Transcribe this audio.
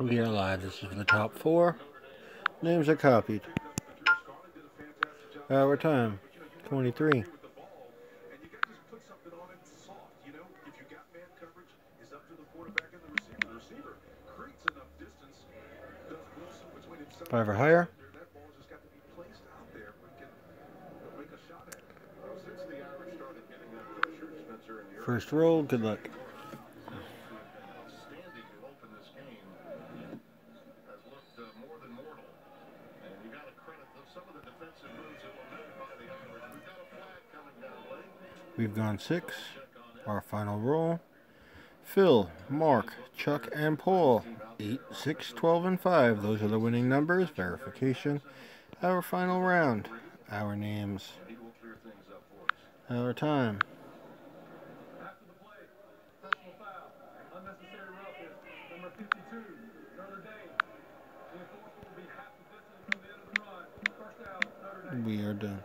We are live. This is for the top four. Names are copied. Our time 23. Five or higher. First roll, good luck. We've gone six. Our final roll. Phil, Mark, Chuck, and Paul. 8, 6, 12, and 5. Those are the winning numbers. Verification. Our final round. Our names. Our time. We are done.